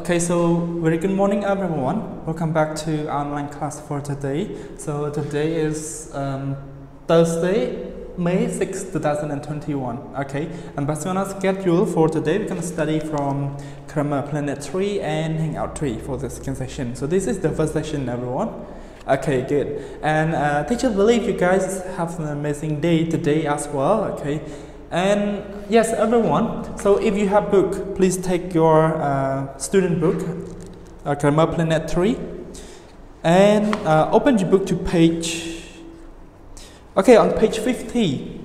Okay, so very good morning everyone. Welcome back to online class for today. So today is um, Thursday, May 6, 2021. Okay, and based on our schedule for today, we're going to study from Grammar Planet 3 and Hangout 3 for the second session. So this is the first session, everyone. Okay, good. And uh, teacher believe you guys have an amazing day today as well. Okay, and yes, everyone. So if you have book, please take your uh, student book, uh, Grammar Planet 3, and uh, open your book to page. Okay, on page 50.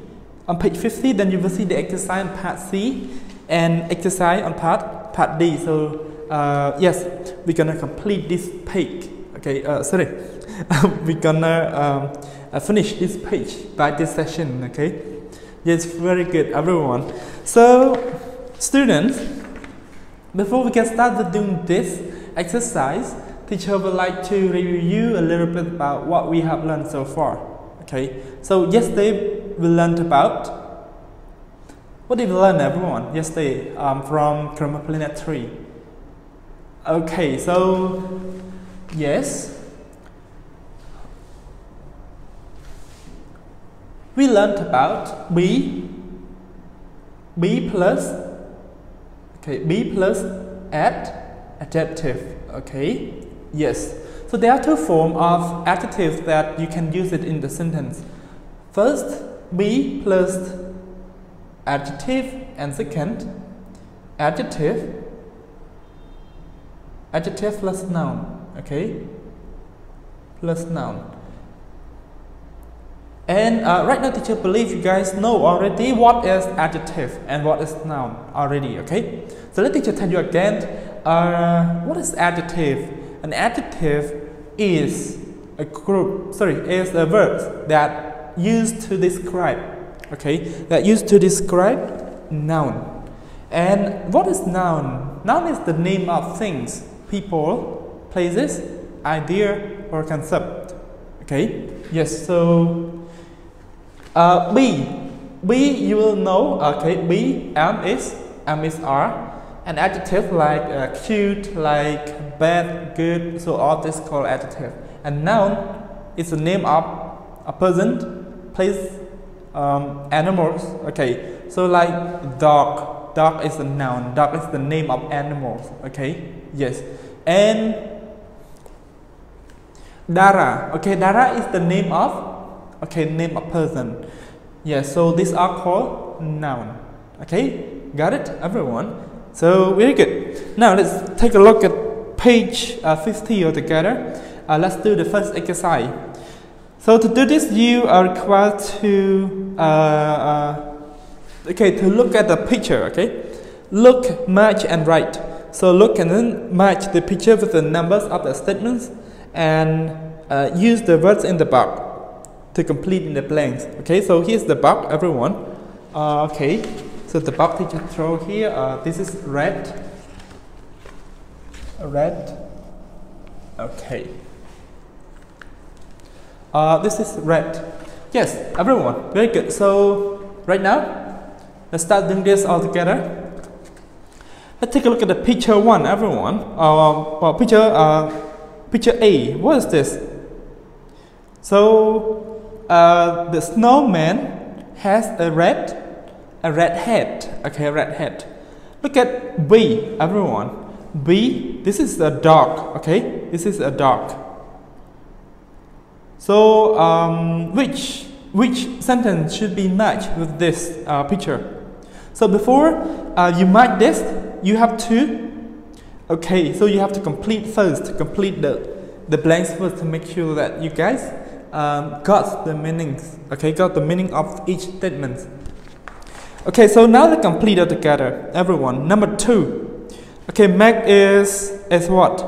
On page 50, then you will see the exercise on part C and exercise on part part D. So uh, yes, we're gonna complete this page. Okay, uh, sorry, we're gonna um, uh, finish this page by this session. Okay. Yes, very good, everyone. So, students, before we get started doing this exercise, teacher would like to review you a little bit about what we have learned so far. Okay, so yesterday we learned about what did we learn, everyone? Yesterday um, from Grammar Planet 3. Okay, so yes, we learned about be be plus okay be plus add adjective okay? Yes. So there are two forms of adjectives that you can use it in the sentence. First be plus adjective and second adjective adjective plus noun okay? Plus noun and uh, right now teacher believe you guys know already what is adjective and what is noun already, okay? So let teacher tell you again, uh, what is adjective? An adjective is a group, sorry, is a word that used to describe, okay? That used to describe noun. And what is noun? Noun is the name of things, people, places, idea, or concept, okay? Yes, so uh, B. B you will know, okay, B, M is, M is R. An adjective like uh, cute, like bad, good, so all this called adjective. And noun is the name of a person, place, um, animals, okay. So like dog, dog is a noun, dog is the name of animals, okay, yes. And Dara, okay, Dara is the name of okay name a person. Yeah so these are called noun. Okay got it everyone? So very good. Now let's take a look at page uh, 50 altogether. Uh, let's do the first exercise. So to do this you are required to uh, uh, okay to look at the picture okay? Look match and write. So look and then match the picture with the numbers of the statements and uh, use the words in the box to complete in the blanks. Okay, so here's the box, everyone. Uh, okay, so the box teacher throw here, uh, this is red. Red. Okay. Uh, this is red. Yes, everyone, very good. So right now, let's start doing this all together. Let's take a look at the picture one, everyone. Uh, well, picture, uh, picture A. What is this? So uh, the snowman has a red a red head okay red head look at b everyone. B this is a dog okay? This is a dog. So um, which which sentence should be matched with this uh, picture? So before uh, you match this you have to okay so you have to complete first complete the the blanks first to make sure that you guys um, got the meanings, okay, got the meaning of each statement. Okay, so now they complete it together, everyone. Number two, okay, Mac is is what?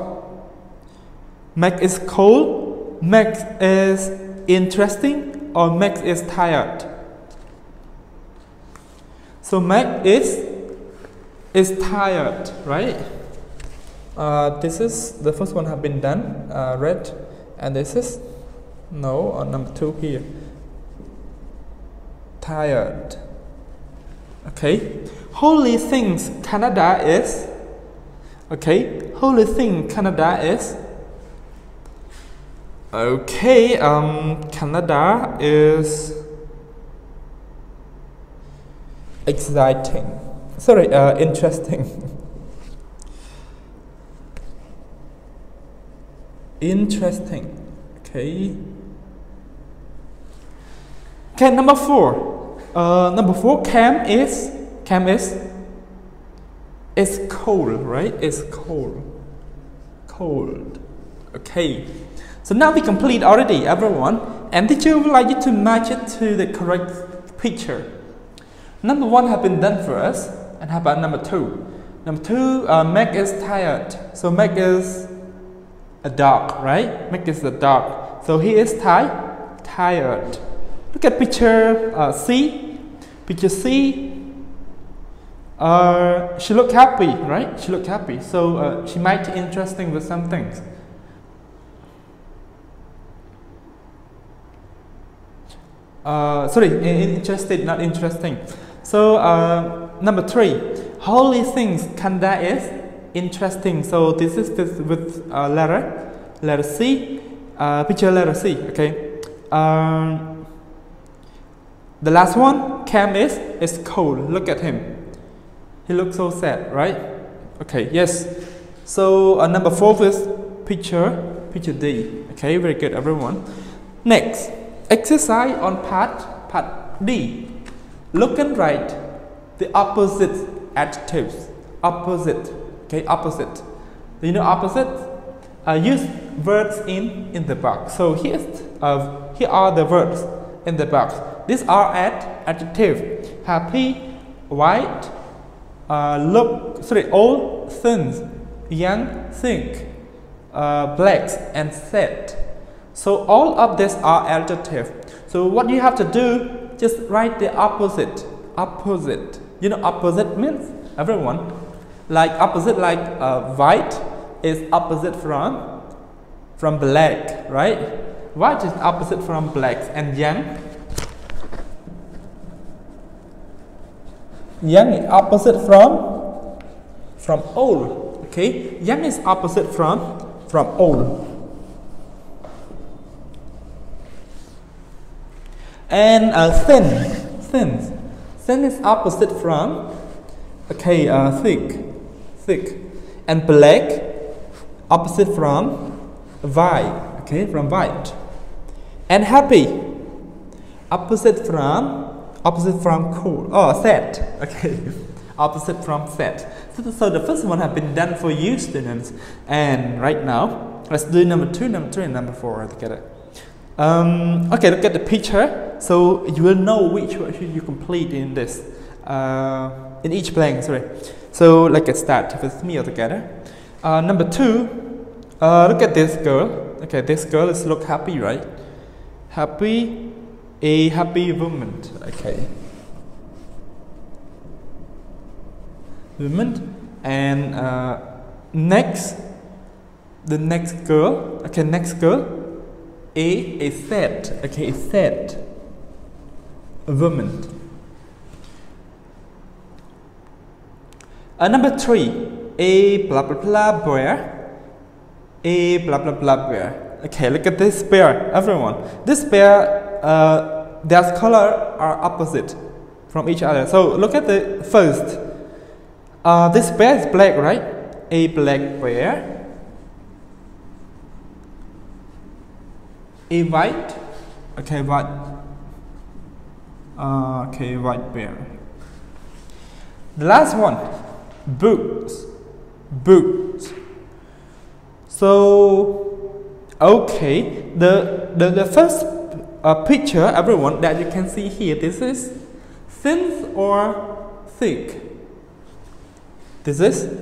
Mac is cold, Mac is interesting, or Mac is tired. So Mac is is tired, right? Uh, this is the first one have been done, uh, red, and this is no, or number two here. Tired. Okay. Holy Things Canada is Okay, holy thing Canada is. Okay, um, Canada is exciting. Sorry, uh, interesting. interesting. Okay. Okay, number four. Uh, number four, cam is cam is it's cold, right? It's cold. Cold. Okay. So now we complete already, everyone. And teacher would like you to match it to the correct picture. Number one have been done for us. And how about number two? Number two, uh, Meg is tired. So Meg is a dog, right? Meg is a dog. So he is tired. Tired. Look at picture uh, C. Picture C, uh, she looked happy, right? She looked happy. So uh, she might be interesting with some things. Uh, sorry, interested, not interesting. So uh, number three, holy things. Kanda is interesting. So this is this with uh, letter, letter C, picture letter C. Okay. Um, the last one, Cam is is cold. Look at him. He looks so sad, right? Okay, yes. So uh, number four is picture, picture D. Okay, very good, everyone. Next, exercise on part, part D. Look and write the opposite adjectives. Opposite, okay, opposite. Do you know opposite? Uh, use words in in the box. So here's uh, here are the words in the box. These are at adjective. Happy, white, uh, look, sorry, old, thin, young, think, uh, blacks, and sad. So all of these are adjective. So what you have to do, just write the opposite. Opposite. You know opposite means everyone. Like opposite, like uh, white is opposite from from black, right? White is opposite from black, and young Young is opposite from? From old. Okay, young is opposite from? From old. And uh, thin, thin, thin is opposite from? Okay, uh, thick, thick, and black? Opposite from? White. Okay, from white, and happy. Opposite from opposite from cool. Oh sad okay. Opposite from sad so, so the first one have been done for you students. And right now let's do number two number three and number four together. Um, okay look at the picture. So you will know which should you complete in this uh, in each blank sorry. So let's start with me together. Uh, number two uh, look at this girl. Okay this girl is look happy right happy a happy woman. Okay. Woman. And uh, next, the next girl. Okay, next girl. A is sad. Okay, is sad. A woman. Uh, number three, a blah blah blah bear. A blah blah blah bear. Okay, look at this bear, everyone. This bear uh, their color are opposite from each other. So look at the first. Uh, this bear is black, right? A black bear. A white. Okay, white. Uh, okay, white bear. The last one, boots. Boots. So, okay, the, the, the first a picture, everyone, that you can see here. This is thin or thick. This is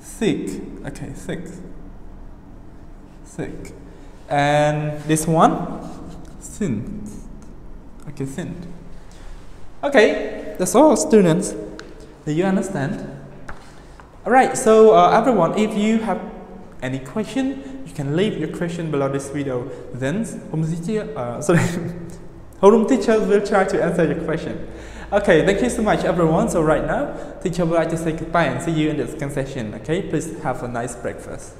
thick. Okay, thick. Thick. And this one, thin. Okay, thin. Okay, that's all, students. Do you understand? Alright, so uh, everyone, if you have any question, you can leave your question below this video. Then home teacher, uh, sorry, home teacher will try to answer your question. Okay, thank you so much everyone. So right now, teacher would like to say goodbye and see you in the second session. Okay, please have a nice breakfast.